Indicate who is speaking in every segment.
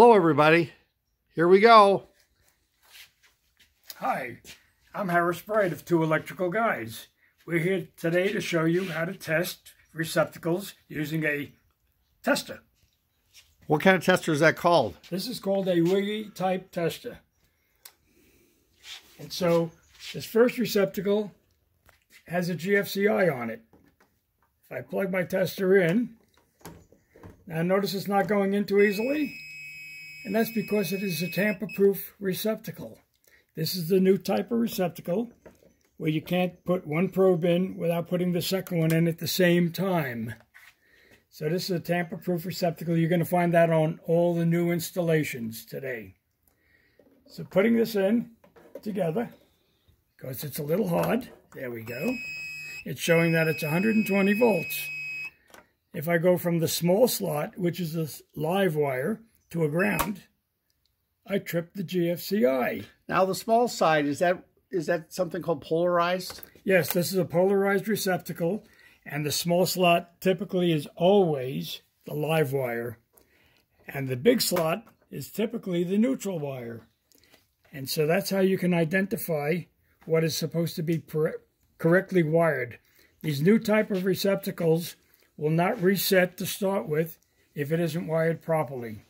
Speaker 1: Hello, everybody. Here we go.
Speaker 2: Hi, I'm Harris Bright of Two Electrical Guys. We're here today to show you how to test receptacles using a tester.
Speaker 1: What kind of tester is that called?
Speaker 2: This is called a Wiggy type tester. And so this first receptacle has a GFCI on it. If I plug my tester in, now notice it's not going in too easily and that's because it is a tamper-proof receptacle. This is the new type of receptacle where you can't put one probe in without putting the second one in at the same time. So this is a tamper-proof receptacle. You're going to find that on all the new installations today. So putting this in together, because it's a little hard, there we go. It's showing that it's 120 volts. If I go from the small slot, which is a live wire, to a ground, I tripped the GFCI.
Speaker 1: Now the small side, is that is that something called polarized?
Speaker 2: Yes, this is a polarized receptacle, and the small slot typically is always the live wire. And the big slot is typically the neutral wire. And so that's how you can identify what is supposed to be correctly wired. These new type of receptacles will not reset to start with if it isn't wired properly.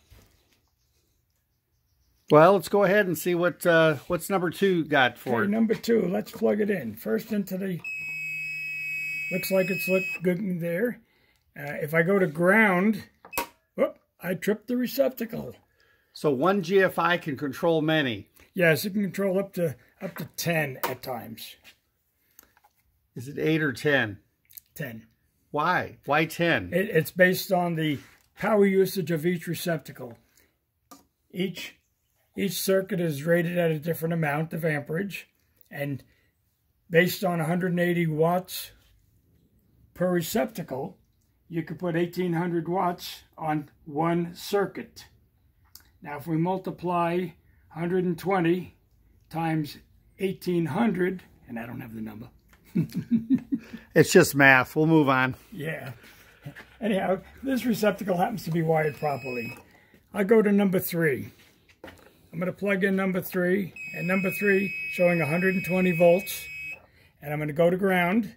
Speaker 1: Well, let's go ahead and see what uh, what's number two got for
Speaker 2: okay,
Speaker 1: it.
Speaker 2: Number two, let's plug it in. First into the, looks like it's look good in there. Uh, if I go to ground, whoop, I tripped the receptacle.
Speaker 1: So one GFI can control many.
Speaker 2: Yes, it can control up to up to 10 at times.
Speaker 1: Is it 8 or 10?
Speaker 2: 10.
Speaker 1: Why? Why 10?
Speaker 2: It, it's based on the power usage of each receptacle. Each each circuit is rated at a different amount of amperage and based on 180 watts per receptacle, you could put 1800 watts on one circuit. Now if we multiply 120 times 1800, and I don't have the number.
Speaker 1: it's just math. We'll move on.
Speaker 2: Yeah. Anyhow, this receptacle happens to be wired properly. I go to number three. I'm going to plug in number three, and number three showing 120 volts. And I'm going to go to ground.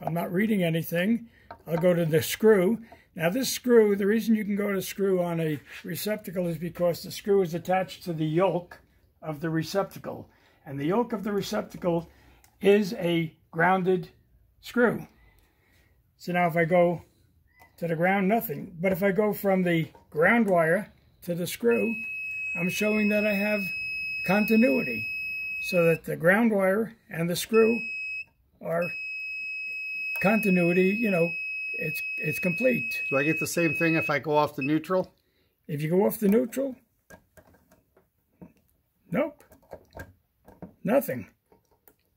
Speaker 2: I'm not reading anything. I'll go to the screw. Now this screw, the reason you can go to screw on a receptacle is because the screw is attached to the yoke of the receptacle. And the yoke of the receptacle is a grounded screw. So now if I go to the ground, nothing. But if I go from the ground wire to the screw, I'm showing that I have continuity so that the ground wire and the screw are continuity, you know, it's it's complete.
Speaker 1: Do I get the same thing if I go off the neutral?
Speaker 2: If you go off the neutral, nope, nothing.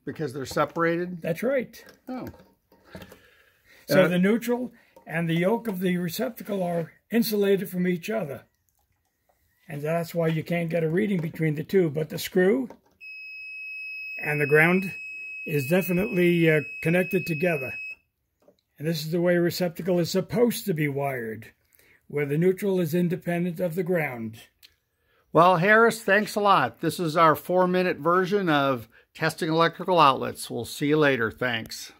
Speaker 1: Because they're separated?
Speaker 2: That's right.
Speaker 1: Oh.
Speaker 2: So uh, the neutral and the yoke of the receptacle are insulated from each other. And that's why you can't get a reading between the two. But the screw and the ground is definitely uh, connected together. And this is the way a receptacle is supposed to be wired, where the neutral is independent of the ground.
Speaker 1: Well, Harris, thanks a lot. This is our four-minute version of testing electrical outlets. We'll see you later. Thanks.